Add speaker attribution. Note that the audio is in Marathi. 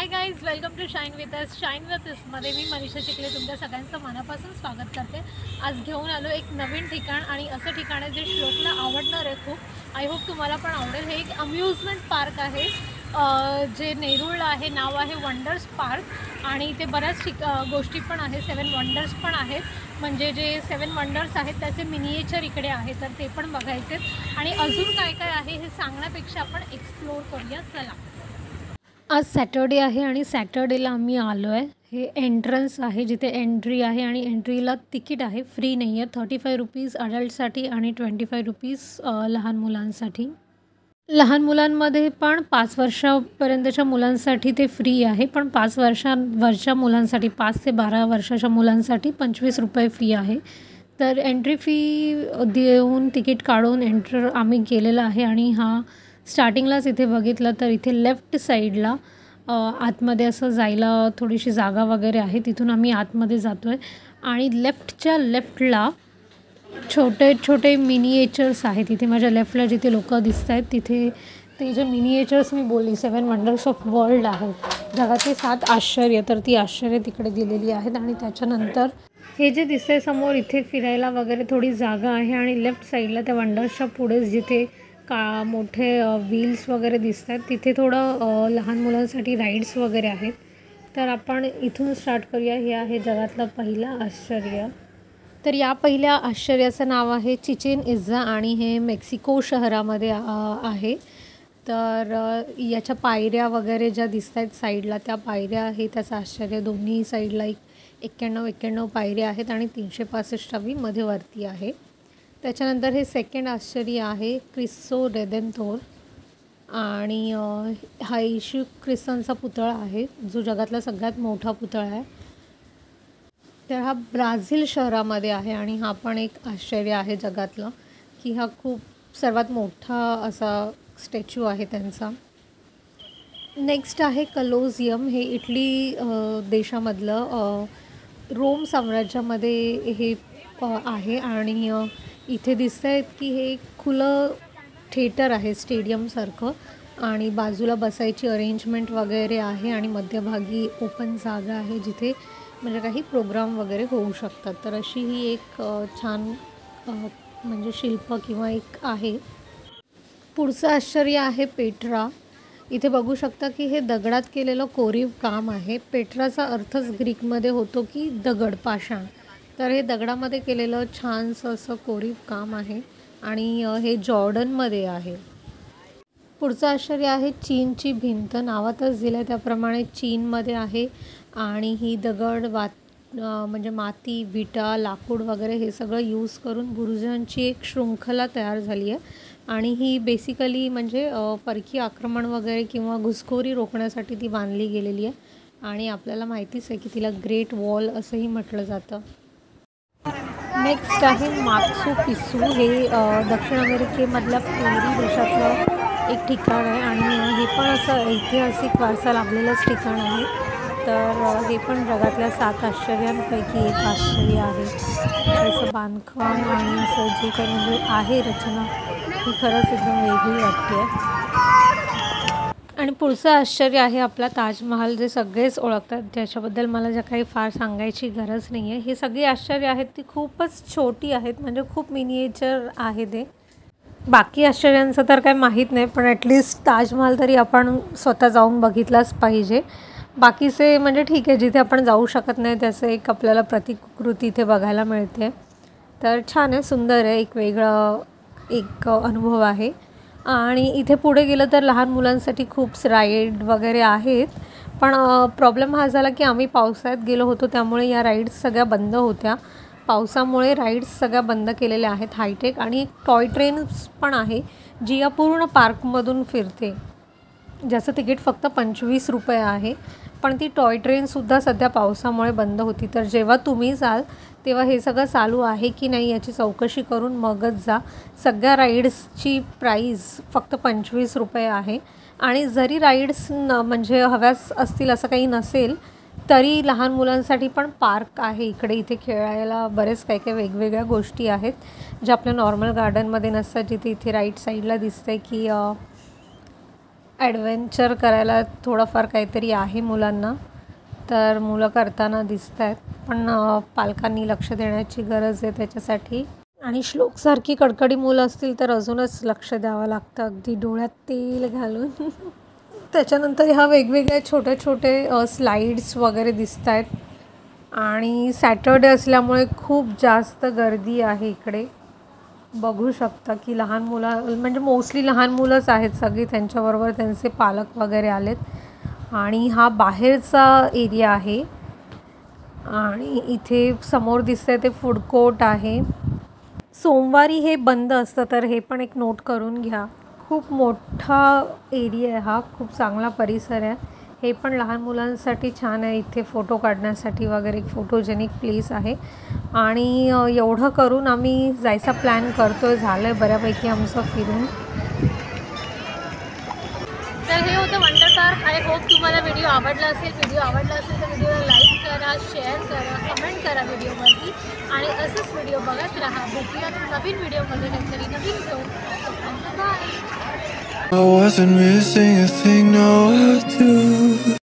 Speaker 1: Hi guys welcome to shine with us shine with इसमध्ये मी मनीषा शिकले तुमच्या सगळ्यांचं मनापासून स्वागत करते. आज घेऊन आलो एक नवीन ठिकाण आणि असं ठिकाण आहे जे श्लोकला आवडणार आहे खूप. आय होप तुम्हाला पण आवडेल. हे एक अम्युजमेंट पार्क आहे. जे नेरूळला आहे नाव आहे वंडर्स पार्क आणि इथे बऱ्याच ठिक गोष्टी पण आहेत. सेवन वंडर्स पण आहेत. म्हणजे जे सेवन वंडर्स आहेत त्याचे मिनिएचर इकडे आहे तर ते पण बघायचे. आणि अजून काय काय आहे हे सांगण्यापेक्षा आपण एक्सप्लोअर करूया. चला. आज सॅटर्डे आहे आणि सॅटर्डेला आम्ही आलो आहे हे एंट्रन्स आहे जिथे एंट्री आहे आणि एंट्रीला तिकीट आहे. फ्री नाही आहे. थर्टी फाय रुपीज अडल्टसाठी आणि ट्वेंटी फाय रुपीज लहान मुलांसाठी. लहान मुलांमध्ये पण पाच वर्षापर्यंतच्या मुलांसाठी ते फ्री आहे. पण पाच वर्षांवरच्या मुलांसाठी पाच ते बारा वर्षाच्या मुलांसाठी पंचवीस रुपये फी आहे. तर एंट्री फी देऊन तिकीट काढून एंटर आम्ही केलेलं आहे आणि हा स्टार्टिंगलाच इथे बघितलं तर इथे लेफ्ट साईडला आतमध्ये असं जायला थोडीशी जागा वगैरे आहे. तिथून आम्ही आतमध्ये जातो आहे आणि लेफ्टच्या लेफ्टला छोटे छोटे मिनिएचर्स आहेत. तिथे माझ्या लेफ्टला जिथे लोक दिसत आहेत तिथे ते जे मिनिएचर्स मी बोलली सेवन वंडर्स ऑफ वर्ल्ड आहेत. जगाचे सात आश्चर्य तर ती आश्चर्य तिकडे दिलेली आहेत. आणि त्याच्यानंतर हे जे दिसतंय समोर इथे फिरायला वगैरे थोडी जागा आहे. आणि लेफ्ट साईडला त्या वंडर्सच्या पुढेच जिथे का मोठे व्हील्स वगैरे दिसत आहेत तिथे थोडं लहान मुलांसाठी राईड्स वगैरे आहेत. तर आपण इथून स्टार्ट करूया. हे आहे जगातलं पहिलं आश्चर्य. तर या पहिल्या आश्चर्याचं नाव आहे चिचेन इझ्झा आणि हे मेक्सिको शहरामध्ये आहे. तर याच्या पायऱ्या वगैरे ज्या दिसत आहेत साईडला त्या पायऱ्या आहे त्याचं आश्चर्य दोन्ही साईडला एक एक्क्याण्णव एक्क्याण्णव पायऱ्या आहेत आणि तीनशे पासष्टावी मध्ये वरती आहे. त्याच्यानंतर हे सेकंड आश्चर्य आहे क्रिस्सो रेदेंथोर आणि हा येशू ख्रिस्तांचा पुतळा आहे जो जगातला सगळ्यात मोठा पुतळा आहे. तर हा ब्राझील शहरामध्ये आहे आणि हा पण एक आश्चर्य आहे जगातलं की हा खूप सर्वात मोठा असा स्टॅच्यू आहे त्यांचा. नेक्स्ट आहे कलोझियम हे इटली देशामधलं रोम साम्राज्यामध्ये हे आहे आणि इथे दिसत आहेत की हे एक खुलं थिएटर आहे स्टेडियमसारखं आणि बाजूला बसायची अरेंजमेंट वगैरे आहे आणि मध्यभागी ओपन जागा आहे जिथे म्हणजे काही प्रोग्राम वगैरे होऊ शकतात. तर अशी ही एक छान म्हणजे शिल्प किंवा एक आहे. पुढचं आश्चर्य आहे पेट्रा इथे बघू शकता की हे दगडात केलेलं कोरीव काम आहे. पेट्राचा अर्थच ग्रीकमध्ये होतो की दगड पाषाण तर हे दगडामध्ये केलेलं छानसं असं कोरीव काम आहे आणि हे जॉर्डनमध्ये आहे. पुढचं आश्चर्य आहे चीनची भिंत नावातच दिलं त्याप्रमाणे चीनमध्ये आहे आणि ही दगड वात म्हणजे माती विटा लाकूड वगैरे हे सगळं यूज करून बुरुजांची एक शृंखला तयार झाली आहे. आणि ही बेसिकली म्हणजे परकी आक्रमण वगैरे किंवा घुसखोरी रोखण्यासाठी ती बांधली गेलेली आहे. आणि आपल्याला माहितीच आहे की तिला ग्रेट वॉल असंही म्हटलं जातं. नेक्स्ट आहे माक्सू पिसू हे दक्षिण अमेरिकेमधल्या पेरू देशातलं एक ठिकाण आहे आणि हे पण असं ऐतिहासिक वारसा लाभलेलंच ठिकाण आहे. तर हे पण जगातल्या सात आश्चर्यांपैकी एक आश्चर्य आहे. त्याचं बांधकाम आणि असं जे काही म्हणजे आहे रचना ही खरंच एकदम वेगळी वाटते. आणि पुढचं आश्चर्य आहे आपला ताजमहाल जे सगळेच ओळखतात. ज्याच्याबद्दल मला ज्या काही फार सांगायची गरज नाही आहे ही सगळी आश्चर्य आहेत ती खूपच छोटी आहेत म्हणजे खूप मिनिएचर आहे ते. बाकी आश्चर्यांचं तर काही माहीत नाही पण ॲटलिस्ट ताजमहाल तरी आपण स्वतः जाऊन बघितलाच पाहिजे. बाकीचे म्हणजे ठीक आहे जिथे आपण जाऊ शकत नाही त्याचं एक आपल्याला प्रतिकृती इथे बघायला मिळते. तर छान आहे सुंदर आहे एक वेगळं एक अनुभव आहे. आणि इथे पुढे गेलं तर लहान मुलांसाठी खूप राईड वगैरे आहेत. पण प्रॉब्लेम हा झाला की आम्ही पावसाळ्यात गेलो होतो त्यामुळे या राईड्स सगळ्या बंद होत्या. पावसामुळे राईड्स सगळ्या बंद केलेल्या आहेत हायटेक आणि एक टॉय ट्रेन्स पण आहे जी या पूर्ण पार्कमधून फिरते. ज्याचं तिकीट फक्त पंचवीस रुपये आहे. पण ती टॉय ट्रेनसुद्धा सध्या पावसामुळे बंद होती. तर जेव्हा तुम्ही जाल तेव्हा हे सगळं चालू आहे की नाही याची चौकशी करून मगच जा. सगळ्या राईड्सची प्राईज फक्त पंचवीस रुपये आहे. आणि जरी राईड्स न म्हणजे हव्यास असतील असं काही नसेल तरी लहान मुलांसाठी पण पार्क आहे इकडे. इथे खेळायला बरेच काही काही वेगवेगळ्या गोष्टी आहेत. ज्या आपल्या नॉर्मल गार्डनमध्ये नसतात जिथे इथे राईट साईडला दिसतंय की ॲडव्हेंचर करायला थोडंफार काहीतरी आहे मुलांना. तर मुलं करताना दिसत आहेत पण पालकांनी लक्ष देण्याची गरज आहे त्याच्यासाठी. आणि श्लोकसारखी कडकडी मुलं असतील तर अजूनच लक्ष द्यावं लागतं. अगदी डोळ्यात तेल घालून. त्याच्यानंतर ह्या वेगवेगळ्या छोटे छोटे स्लाईड्स वगैरे दिसत आहेत आणि सॅटर्डे असल्यामुळे खूप जास्त गर्दी आहे इकडे. बघू शकता की लहान मुलं म्हणजे मोस्टली लहान मुलंच आहेत सगळी त्यांच्याबरोबर त्यांचे पालक वगैरे आलेत. आणि हा बाहेरचा एरिया आहे. आणि इथे समोर दिसतंय ते फूड कोर्ट आहे. सोमवारी हे बंद असतं तर हे पण एक नोट करून घ्या. खूप मोठा एरिया आहे हा खूप चांगला परिसर आहे. हे पण लहान मुलांसाठी छान आहे. इथे फोटो काढण्यासाठी वगैरे एक फोटोजेनिक प्लेस आहे. आणि एवढं करून आम्ही जायचा प्लॅन करतो आहे झालं आहे बऱ्यापैकी आमचं फिरून. तर हे होतं वंडर पार्क आय होप तुम्हाला व्हिडिओ आवडला असेल. व्हिडिओ आवडला असेल तर व्हिडिओला लाईक करा शेअर करा कमेंट करा व्हिडिओवरती आणि असंच व्हिडिओ बघत राहा. भेटूया नवीन व्हिडिओमध्ये काहीतरी नवीन घेऊन bye
Speaker 2: I wasn't missing a thing, no, I do.